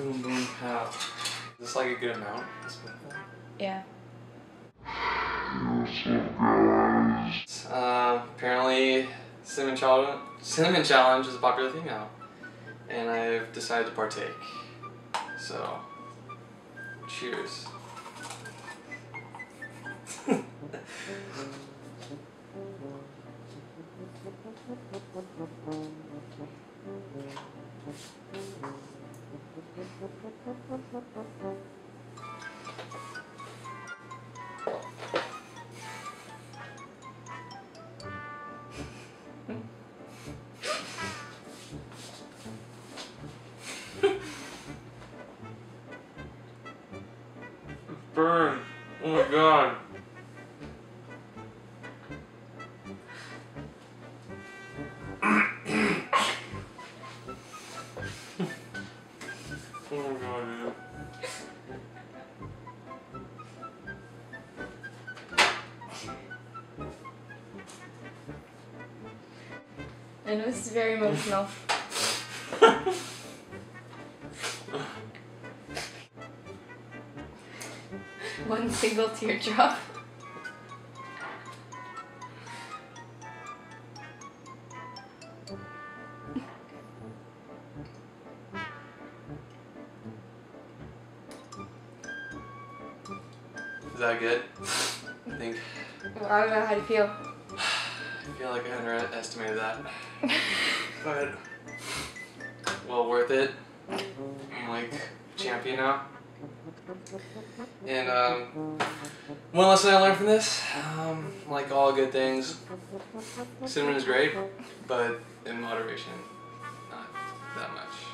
Boom, boom, pow. Is this like a good amount? Yeah. Uh, apparently, cinnamon challenge, cinnamon challenge is a popular thing now, and I've decided to partake. So, cheers. Burn. Oh my god. Oh god, dude. I know this is very emotional. One single teardrop. Is that good? I think I don't know how to feel. I feel like I underestimated that. but well worth it. I'm like champion now. And um, one lesson I learned from this, um, like all good things, cinnamon is great, but in moderation, not that much.